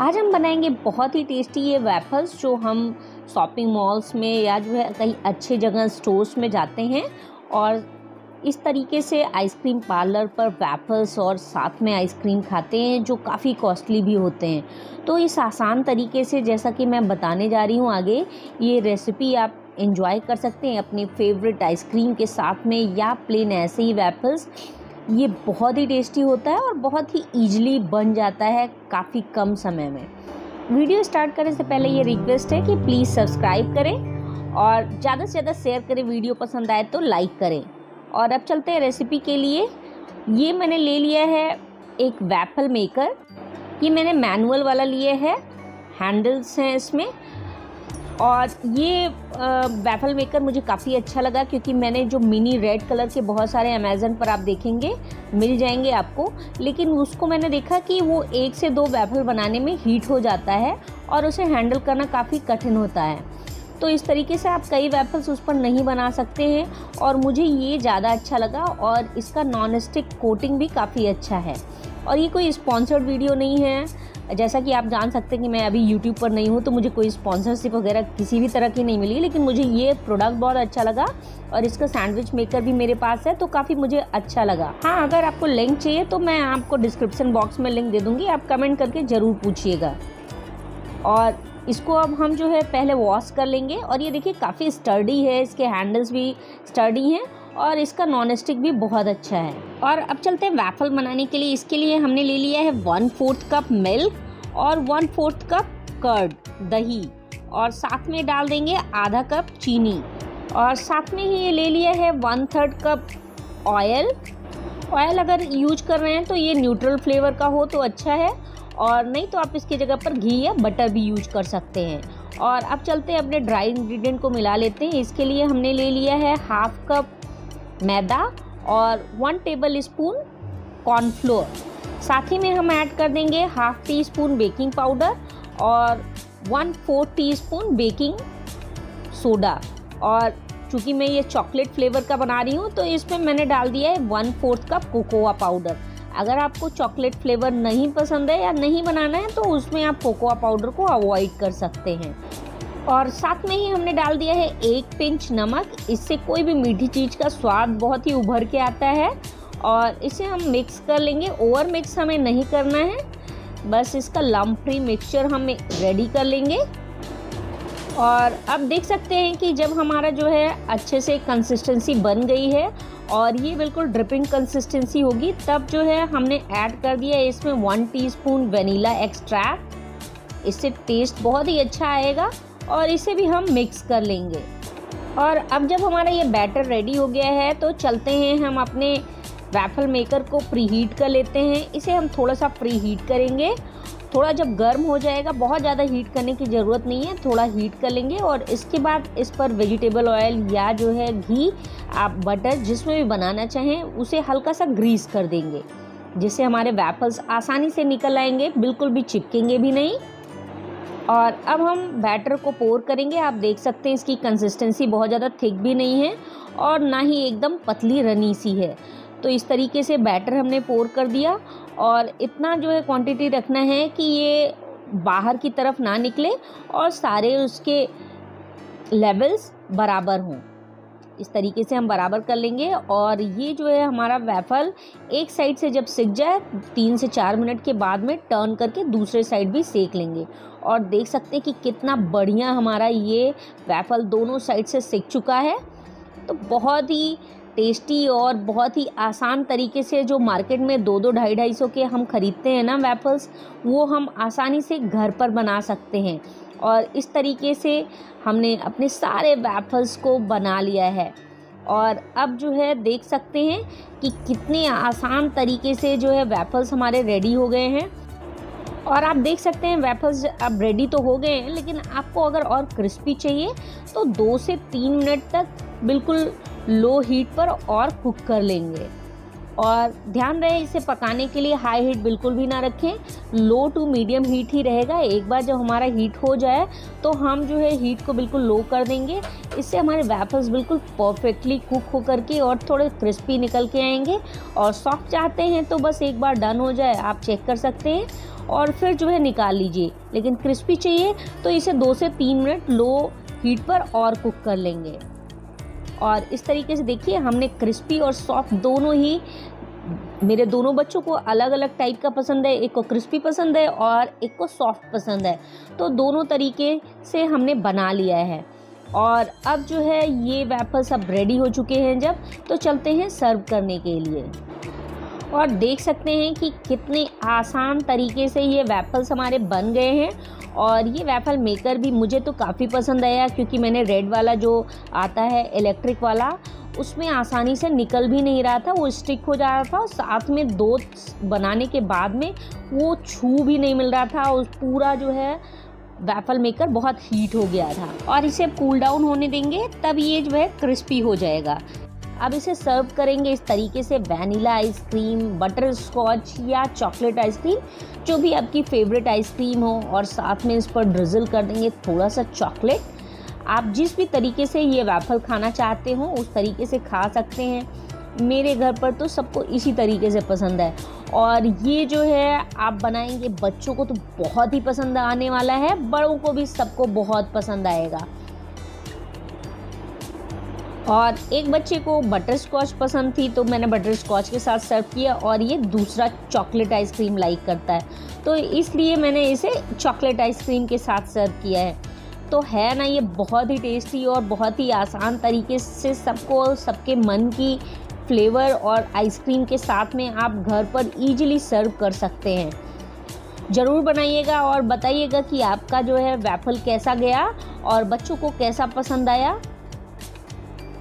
आज हम बनाएँगे बहुत ही टेस्टी ये वेफल्स जो हम शॉपिंग मॉल्स में या जो है कहीं अच्छे जगह स्टोर्स में जाते हैं और इस तरीके से आइसक्रीम पार्लर पर वेफल्स और साथ में आइसक्रीम खाते हैं, जो काफ़ी कॉस्टली भी होते हैं। तो इस आसान तरीके से जैसा कि मैं बताने जा रही हूँ आगे, ये रेसिपी आप इंजॉय कर सकते हैं अपने फेवरेट आइसक्रीम के साथ में या प्लेन ऐसे ही वेफल्स ये बहुत ही टेस्टी होता है और बहुत ही ईजिली बन जाता है काफ़ी कम समय में। वीडियो स्टार्ट करने से पहले ये रिक्वेस्ट है कि प्लीज़ सब्सक्राइब करें और ज़्यादा से ज़्यादा शेयर करें। वीडियो पसंद आए तो लाइक करें। और अब चलते हैं रेसिपी के लिए। ये मैंने ले लिया है एक वैफल मेकर ये मैंने मैनुअल वाला लिया है। हैंडल्स हैं इसमें। और ये बैफल मेकर मुझे काफ़ी अच्छा लगा क्योंकि मैंने जो मिनी रेड कलर के बहुत सारे अमेज़न पर आप देखेंगे, मिल जाएँगे आपको। लेकिन उसको मैंने देखा कि वो एक से दो बैफल बनाने में हीट हो जाता है और उसे हैंडल करना काफ़ी कठिन होता है। तो इस तरीके से आप कई वेफल्स उस पर नहीं बना सकते हैं और मुझे ये ज़्यादा अच्छा लगा और इसका नॉन स्टिक कोटिंग भी काफ़ी अच्छा है। और ये कोई स्पॉन्सर्ड वीडियो नहीं है। जैसा कि आप जान सकते हैं कि मैं अभी यूट्यूब पर नहीं हूँ तो मुझे कोई स्पॉन्सरशिप वगैरह किसी भी तरह की नहीं मिली, लेकिन मुझे ये प्रोडक्ट बहुत अच्छा लगा और इसका सैंडविच मेकर भी मेरे पास है तो काफ़ी मुझे अच्छा लगा। हाँ अगर आपको लिंक चाहिए तो मैं आपको डिस्क्रिप्शन बॉक्स में लिंक दे दूँगी, आप कमेंट करके ज़रूर पूछिएगा। और इसको अब हम जो है, पहले वॉश कर लेंगे और ये देखिए, काफ़ी स्टर्डी है, इसके हैंडल्स भी स्टर्डी हैं और इसका नॉन स्टिक भी बहुत अच्छा है। और अब चलते हैं वैफल बनाने के लिए, इसके लिए हमने ले लिया है वन फोर्थ कप मिल्क और वन फोर्थ कप कर्ड दही। और साथ में डाल देंगे आधा कप चीनी। और साथ में ही ये ले लिया है one third cup oil oil अगर यूज़ कर रहे हैं तो ये न्यूट्रल फ्लेवर का हो तो अच्छा है। और नहीं तो आप इसकी जगह पर घी या बटर भी यूज़ कर सकते हैं। और अब चलते हैं अपने ड्राई इंग्रेडिएंट को मिला लेते हैं। इसके लिए हमने ले लिया है हाफ़ कप मैदा और वन टेबल स्पून कॉर्नफ्लोर साथ ही में हम ऐड कर देंगे half teaspoon baking powder और one four teaspoon baking soda. और चूँकि मैं ये चॉकलेट फ्लेवर का बना रही हूँ तो इसमें मैंने डाल दिया है one fourth cup cocoa powder. अगर आपको चॉकलेट फ्लेवर नहीं पसंद है या नहीं बनाना है तो उसमें आप कोकोआ पाउडर को अवॉइड कर सकते हैं। और साथ में ही हमने डाल दिया है एक पिंच नमक। इससे कोई भी मीठी चीज़ का स्वाद बहुत ही उभर के आता है। और इसे हम मिक्स कर लेंगे। ओवर मिक्स हमें नहीं करना है। बस इसका लम फ्री मिक्सचर हम रेडी कर लेंगे। और अब देख सकते हैं कि जब हमारा जो है अच्छे से कंसिस्टेंसी बन गई है और ये बिल्कुल ड्रिपिंग कंसिस्टेंसी होगी, तब जो है हमने ऐड कर दिया इसमें वन टीस्पून वनीला एक्सट्रैक्ट इससे टेस्ट बहुत ही अच्छा आएगा और इसे भी हम मिक्स कर लेंगे। और अब जब हमारा ये बैटर रेडी हो गया है तो चलते हैं हम अपने वैफल मेकर को प्री हीट कर लेते हैं। इसे हम थोड़ा सा प्री हीट करेंगे। थोड़ा जब गर्म हो जाएगा, बहुत ज़्यादा हीट करने की ज़रूरत नहीं है। थोड़ा हीट कर लेंगे और इसके बाद इस पर वेजिटेबल ऑयल या जो है घी, आप बटर जिसमें भी बनाना चाहें, उसे हल्का सा ग्रीस कर देंगे, जिससे हमारे वैफल्स आसानी से निकल आएँगे, बिल्कुल भी चिपकेंगे भी नहीं। और अब हम बैटर को पोर करेंगे। आप देख सकते हैं इसकी कंसिस्टेंसी बहुत ज़्यादा थिक भी नहीं है और ना ही एकदम पतली रनी सी है। तो इस तरीके से बैटर हमने पोर कर दिया और इतना जो है क्वांटिटी रखना है कि ये बाहर की तरफ़ ना निकले और सारे उसके लेवल्स बराबर हों। इस तरीके से हम बराबर कर लेंगे और ये जो है हमारा वेफल एक साइड से जब सिक जाए, तीन से चार मिनट के बाद में टर्न करके दूसरे साइड भी सेक लेंगे। और देख सकते हैं कि कितना बढ़िया हमारा ये वेफल दोनों साइड से सिक चुका है। तो बहुत ही टेस्टी और बहुत ही आसान तरीके से जो मार्केट में दो दो ढाई ढाई सौ के हम ख़रीदते हैं ना वेफल्स, वो हम आसानी से घर पर बना सकते हैं। और इस तरीके से हमने अपने सारे वेफल्स को बना लिया है। और अब जो है देख सकते हैं कि कितने आसान तरीके से जो है वेफल्स हमारे रेडी हो गए हैं। और आप देख सकते हैं वेफल्स अब रेडी तो हो गए हैं, लेकिन आपको अगर और क्रिस्पी चाहिए तो दो से तीन मिनट तक बिल्कुल लो हीट पर और कुक कर लेंगे। और ध्यान रहे, इसे पकाने के लिए हाई हीट बिल्कुल भी ना रखें। लो टू मीडियम हीट ही रहेगा। एक बार जब हमारा हीट हो जाए तो हम जो है हीट को बिल्कुल लो कर देंगे। इससे हमारे वेफर्स बिल्कुल परफेक्टली कुक हो करके और थोड़े क्रिस्पी निकल के आएँगे। और सॉफ्ट चाहते हैं तो बस एक बार डन हो जाए, आप चेक कर सकते हैं। और फिर जो है निकाल लीजिए। लेकिन क्रिस्पी चाहिए तो इसे दो से तीन मिनट लो हीट पर और कुक कर लेंगे। और इस तरीके से देखिए, हमने क्रिस्पी और सॉफ्ट दोनों ही, मेरे दोनों बच्चों को अलग अलग टाइप का पसंद है, एक को क्रिस्पी पसंद है और एक को सॉफ्ट पसंद है। तो दोनों तरीके से हमने बना लिया है। और अब जो है, ये वेफल अब रेडी हो चुके हैं जब तो चलते हैं सर्व करने के लिए। और देख सकते हैं कि कितने आसान तरीके से ये वेफल्स हमारे बन गए हैं। और ये वेफल मेकर भी मुझे तो काफ़ी पसंद आया, क्योंकि मैंने रेड वाला जो आता है इलेक्ट्रिक वाला, उसमें आसानी से निकल भी नहीं रहा था, वो स्टिक हो जा रहा था और साथ में दो बनाने के बाद में वो छू भी नहीं मिल रहा था उस पूरा जो है वेफल मेकर बहुत हीट हो गया था। और इसे कूल डाउन होने देंगे, तब ये जो है क्रिस्पी हो जाएगा। अब इसे सर्व करेंगे इस तरीके से वैनिला आइसक्रीम बटर स्कॉच या चॉकलेट आइसक्रीम जो भी आपकी फेवरेट आइसक्रीम हो, और साथ में इस पर ड्रिजल कर देंगे थोड़ा सा चॉकलेट आप जिस भी तरीके से ये वैफल खाना चाहते हो, उस तरीके से खा सकते हैं। मेरे घर पर तो सबको इसी तरीके से पसंद है। और ये जो है, आप बनाएँगे, बच्चों को तो बहुत ही पसंद आने वाला है, बड़ों को भी सबको बहुत पसंद आएगा। और एक बच्चे को बटर स्कॉच पसंद थी तो मैंने बटर स्कॉच के साथ सर्व किया और ये दूसरा चॉकलेट आइसक्रीम लाइक करता है। तो इसलिए मैंने इसे चॉकलेट आइसक्रीम के साथ सर्व किया है। तो है ना, ये बहुत ही टेस्टी और बहुत ही आसान तरीके से सबको, सबके मन की फ्लेवर और आइसक्रीम के साथ में आप घर पर इजीली सर्व कर सकते हैं। ज़रूर बनाइएगा और बताइएगा कि आपका जो है वैफल कैसा गया और बच्चों को कैसा पसंद आया।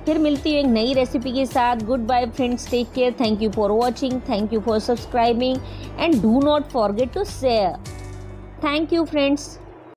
फिर मिलती हूँ एक नई रेसिपी के साथ। Goodbye friends take care thank you for watching thank you for subscribing and do not forget to share thank you friends